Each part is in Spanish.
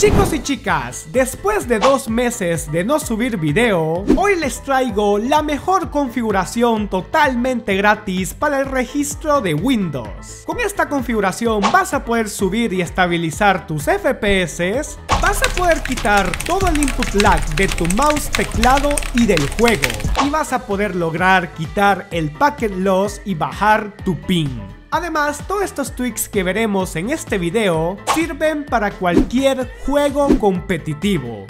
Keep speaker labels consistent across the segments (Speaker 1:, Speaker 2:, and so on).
Speaker 1: Chicos y chicas, después de dos meses de no subir video, hoy les traigo la mejor configuración totalmente gratis para el registro de Windows. Con esta configuración vas a poder subir y estabilizar tus FPS, vas a poder quitar todo el input lag de tu mouse, teclado y del juego, y vas a poder lograr quitar el packet loss y bajar tu ping. Además, todos estos tweaks que veremos en este video sirven para cualquier juego competitivo.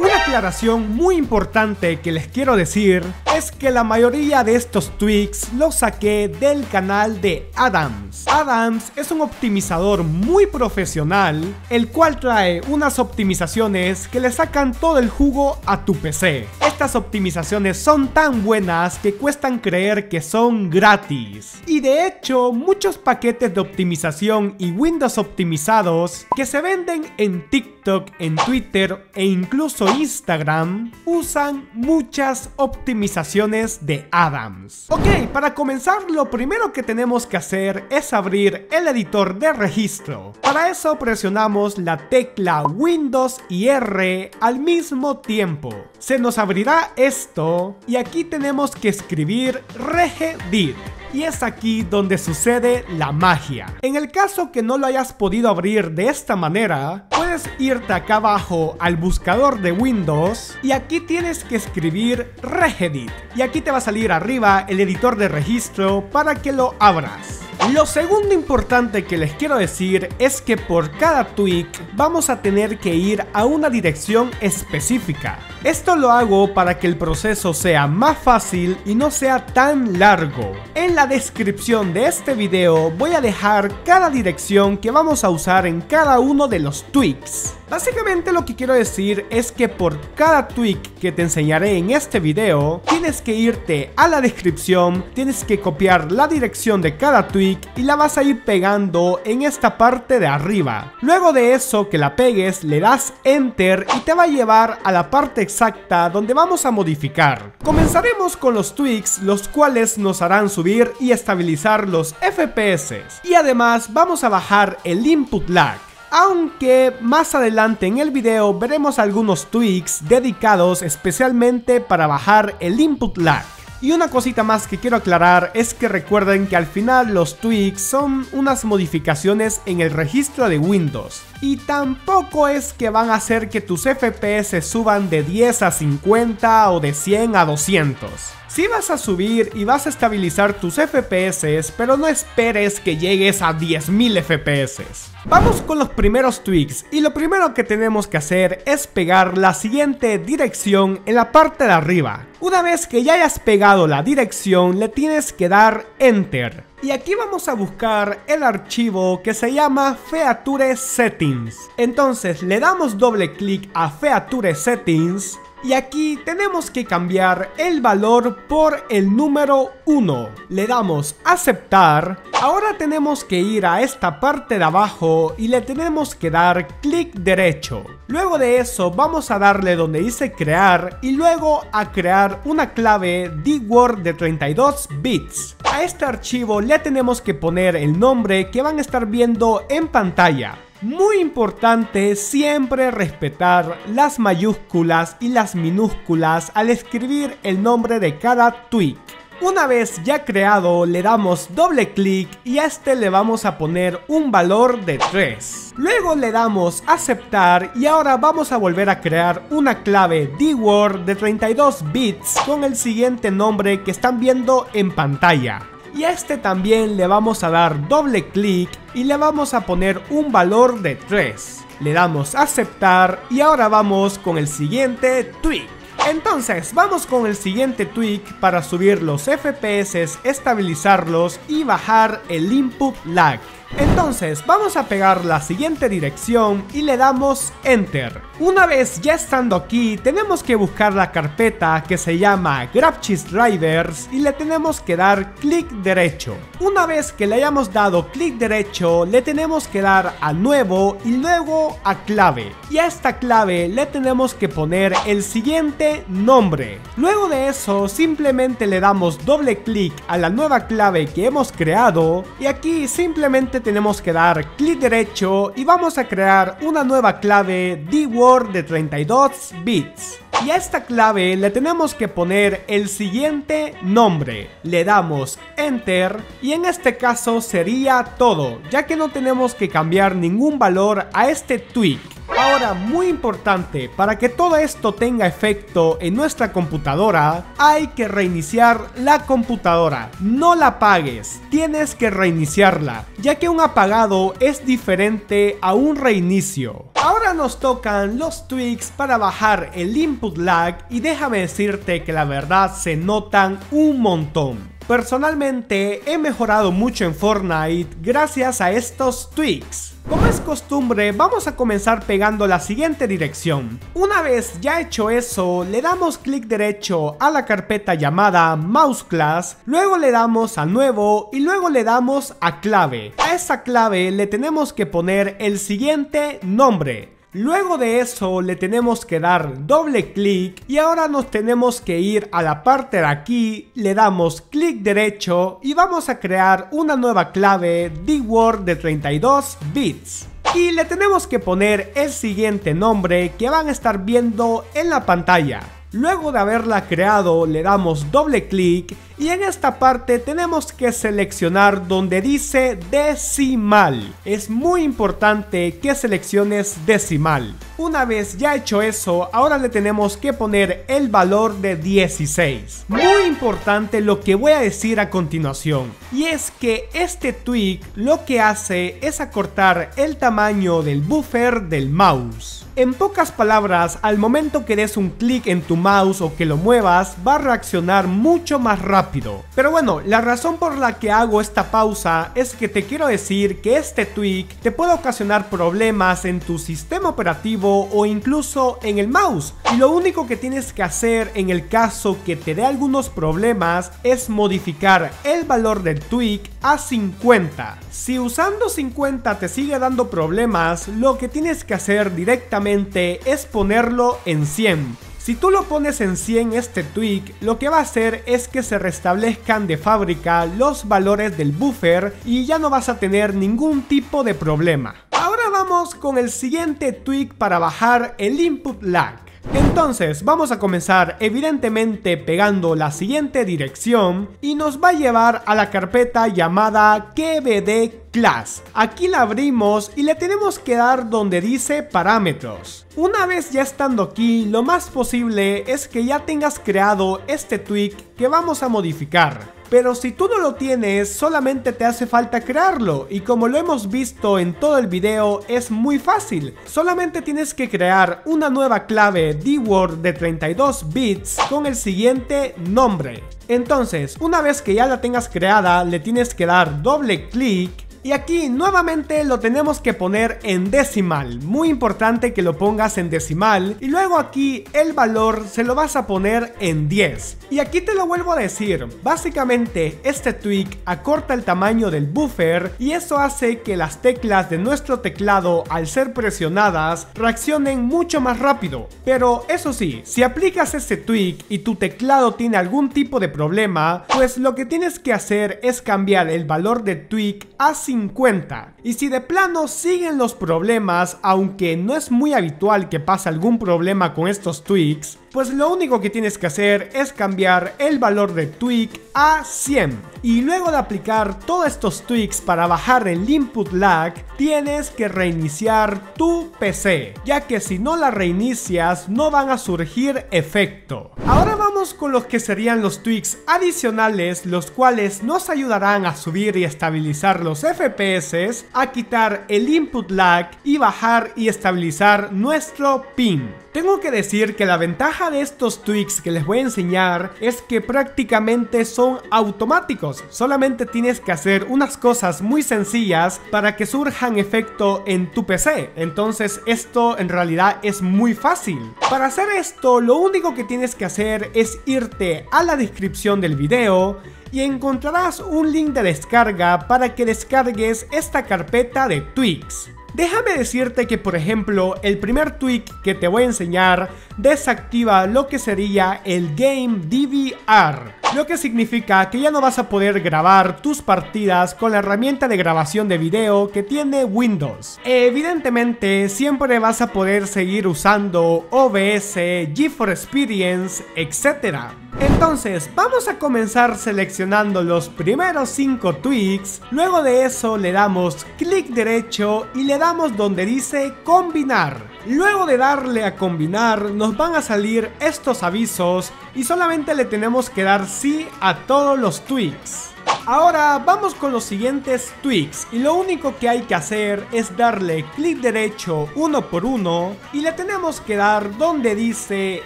Speaker 1: Una aclaración muy importante que les quiero decir es que la mayoría de estos tweaks los saqué del canal de Adams. Adams es un optimizador muy profesional, el cual trae unas optimizaciones que le sacan todo el jugo a tu PC. Estas optimizaciones son tan buenas que cuestan creer que son gratis. Y de hecho, muchos paquetes de optimización y Windows optimizados que se venden en TikTok, en Twitter e incluso Instagram usan muchas optimizaciones de Adams. Ok, para comenzar lo primero que tenemos que hacer es abrir el editor de registro. Para eso presionamos la tecla Windows y R al mismo tiempo. Se nos abrirá esto y aquí tenemos que escribir regedit y es aquí donde sucede la magia. En el caso que no lo hayas podido abrir de esta manera, puedes irte acá abajo al buscador de Windows y aquí tienes que escribir regedit y aquí te va a salir arriba el editor de registro para que lo abras. Lo segundo importante que les quiero decir es que por cada tweak vamos a tener que ir a una dirección específica. Esto lo hago para que el proceso sea más fácil y no sea tan largo. En la descripción de este video voy a dejar cada dirección que vamos a usar en cada uno de los tweaks. Básicamente lo que quiero decir es que por cada tweak que te enseñaré en este video, tienes que irte a la descripción, tienes que copiar la dirección de cada tweak y la vas a ir pegando en esta parte de arriba. Luego de eso que la pegues, le das enter y te va a llevar a la parte exacta donde vamos a modificar. Comenzaremos con los tweaks, los cuales nos harán subir y estabilizar los FPS. Y además vamos a bajar el input lag aunque más adelante en el video veremos algunos tweaks dedicados especialmente para bajar el input lag. Y una cosita más que quiero aclarar es que recuerden que al final los tweaks son unas modificaciones en el registro de Windows. Y tampoco es que van a hacer que tus FPS suban de 10 a 50 o de 100 a 200. Si vas a subir y vas a estabilizar tus FPS, pero no esperes que llegues a 10.000 FPS. Vamos con los primeros tweaks y lo primero que tenemos que hacer es pegar la siguiente dirección en la parte de arriba. Una vez que ya hayas pegado la dirección le tienes que dar enter. Y aquí vamos a buscar el archivo que se llama Feature Settings. Entonces le damos doble clic a Feature Settings y aquí tenemos que cambiar el valor por el número 1. Le damos aceptar. Ahora tenemos que ir a esta parte de abajo y le tenemos que dar clic derecho. Luego de eso vamos a darle donde dice crear y luego a crear una clave D-Word de 32 bits. A este archivo le tenemos que poner el nombre que van a estar viendo en pantalla. Muy importante siempre respetar las mayúsculas y las minúsculas al escribir el nombre de cada tweet. Una vez ya creado le damos doble clic y a este le vamos a poner un valor de 3. Luego le damos aceptar y ahora vamos a volver a crear una clave D-Word de 32 bits con el siguiente nombre que están viendo en pantalla y a este también le vamos a dar doble clic y le vamos a poner un valor de 3. Le damos aceptar y ahora vamos con el siguiente tweak. Entonces, vamos con el siguiente tweak para subir los FPS, estabilizarlos y bajar el input lag. Entonces, vamos a pegar la siguiente dirección y le damos Enter. Una vez ya estando aquí, tenemos que buscar la carpeta que se llama GrabCheese Drivers y le tenemos que dar clic derecho. Una vez que le hayamos dado clic derecho, le tenemos que dar a nuevo y luego a clave. Y a esta clave le tenemos que poner el siguiente nombre. Luego de eso, simplemente le damos doble clic a la nueva clave que hemos creado y aquí simplemente tenemos que dar clic derecho y vamos a crear una nueva clave D-Word de 32 bits. Y a esta clave le tenemos que poner el siguiente nombre. Le damos Enter y en este caso sería todo, ya que no tenemos que cambiar ningún valor a este tweak. Ahora, muy importante, para que todo esto tenga efecto en nuestra computadora, hay que reiniciar la computadora. No la apagues, tienes que reiniciarla, ya que un apagado es diferente a un reinicio. Ahora nos tocan los tweaks para bajar el input lag y déjame decirte que la verdad se notan un montón. Personalmente he mejorado mucho en Fortnite gracias a estos tweaks. Como es costumbre, vamos a comenzar pegando la siguiente dirección. Una vez ya hecho eso, le damos clic derecho a la carpeta llamada mouse class, luego le damos a nuevo y luego le damos a clave. A esa clave le tenemos que poner el siguiente nombre. Luego de eso le tenemos que dar doble clic y ahora nos tenemos que ir a la parte de aquí, le damos clic derecho y vamos a crear una nueva clave D-Word de 32 bits. Y le tenemos que poner el siguiente nombre que van a estar viendo en la pantalla. Luego de haberla creado le damos doble clic y en esta parte tenemos que seleccionar donde dice decimal. Es muy importante que selecciones decimal. Una vez ya hecho eso, ahora le tenemos que poner el valor de 16. Muy importante lo que voy a decir a continuación. Y es que este tweak lo que hace es acortar el tamaño del buffer del mouse. En pocas palabras, al momento que des un clic en tu mouse o que lo muevas, va a reaccionar mucho más rápido pero bueno, la razón por la que hago esta pausa es que te quiero decir que este tweak te puede ocasionar problemas en tu sistema operativo o incluso en el mouse. Y lo único que tienes que hacer en el caso que te dé algunos problemas es modificar el valor del tweak a 50. Si usando 50 te sigue dando problemas, lo que tienes que hacer directamente es ponerlo en 100 si tú lo pones en 100 este tweak, lo que va a hacer es que se restablezcan de fábrica los valores del buffer y ya no vas a tener ningún tipo de problema. Ahora vamos con el siguiente tweak para bajar el input lag. Entonces vamos a comenzar evidentemente pegando la siguiente dirección y nos va a llevar a la carpeta llamada KBD Class. Aquí la abrimos y le tenemos que dar donde dice parámetros. Una vez ya estando aquí, lo más posible es que ya tengas creado este tweak que vamos a modificar. Pero si tú no lo tienes, solamente te hace falta crearlo. Y como lo hemos visto en todo el video, es muy fácil. Solamente tienes que crear una nueva clave D-Word de 32 bits con el siguiente nombre. Entonces, una vez que ya la tengas creada, le tienes que dar doble clic y aquí nuevamente lo tenemos que poner en decimal, muy importante que lo pongas en decimal y luego aquí el valor se lo vas a poner en 10. Y aquí te lo vuelvo a decir, básicamente este tweak acorta el tamaño del buffer y eso hace que las teclas de nuestro teclado al ser presionadas reaccionen mucho más rápido. Pero eso sí, si aplicas este tweak y tu teclado tiene algún tipo de problema, pues lo que tienes que hacer es cambiar el valor de tweak a 50. Y si de plano siguen los problemas, aunque no es muy habitual que pase algún problema con estos tweaks, pues lo único que tienes que hacer es cambiar el valor de tweak a 100. Y luego de aplicar todos estos tweaks para bajar el input lag, tienes que reiniciar tu PC, ya que si no la reinicias no van a surgir efecto. Ahora vamos con los que serían los tweaks adicionales, los cuales nos ayudarán a subir y estabilizar los FPS, a quitar el input lag y bajar y estabilizar nuestro ping. Tengo que decir que la ventaja de estos tweaks que les voy a enseñar es que prácticamente son automáticos. Solamente tienes que hacer unas cosas muy sencillas para que surjan efecto en tu PC. Entonces esto en realidad es muy fácil. Para hacer esto lo único que tienes que hacer es irte a la descripción del video y encontrarás un link de descarga para que descargues esta carpeta de tweaks. Déjame decirte que por ejemplo el primer tweak que te voy a enseñar desactiva lo que sería el Game DVR. Lo que significa que ya no vas a poder grabar tus partidas con la herramienta de grabación de video que tiene Windows. Evidentemente, siempre vas a poder seguir usando OBS, GeForce Experience, etc. Entonces, vamos a comenzar seleccionando los primeros 5 tweaks, luego de eso le damos clic derecho y le damos donde dice combinar. Luego de darle a combinar, nos van a salir estos avisos y solamente le tenemos que dar sí a todos los tweaks. Ahora vamos con los siguientes tweaks y lo único que hay que hacer es darle clic derecho uno por uno y le tenemos que dar donde dice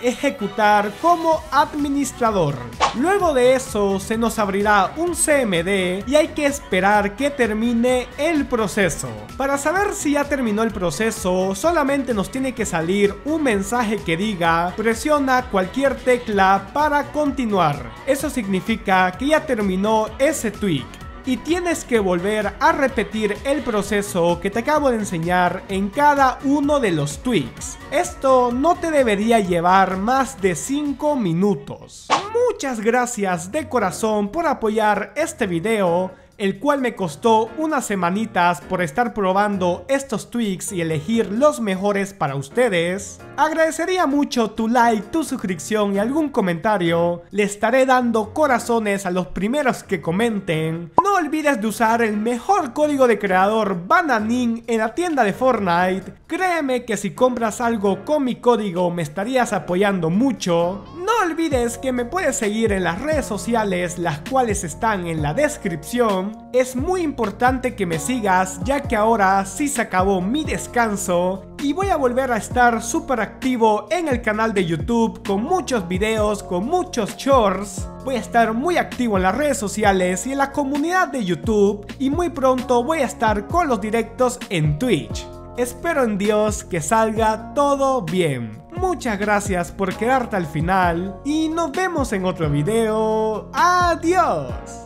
Speaker 1: ejecutar como administrador. Luego de eso se nos abrirá un CMD y hay que esperar que termine el proceso. Para saber si ya terminó el proceso solamente nos tiene que salir un mensaje que diga presiona cualquier tecla para continuar. Eso significa que ya terminó ese tweak y tienes que volver a repetir el proceso que te acabo de enseñar en cada uno de los tweaks. Esto no te debería llevar más de 5 minutos. Muchas gracias de corazón por apoyar este video el cual me costó unas semanitas por estar probando estos tweaks y elegir los mejores para ustedes. Agradecería mucho tu like, tu suscripción y algún comentario. Le estaré dando corazones a los primeros que comenten. No olvides de usar el mejor código de creador Bananin en la tienda de Fortnite. Créeme que si compras algo con mi código me estarías apoyando mucho. No olvides que me puedes seguir en las redes sociales, las cuales están en la descripción. Es muy importante que me sigas, ya que ahora sí se acabó mi descanso y voy a volver a estar súper activo en el canal de YouTube con muchos videos, con muchos shorts. Voy a estar muy activo en las redes sociales y en la comunidad de YouTube y muy pronto voy a estar con los directos en Twitch. Espero en Dios que salga todo bien. Muchas gracias por quedarte al final y nos vemos en otro video. Adiós.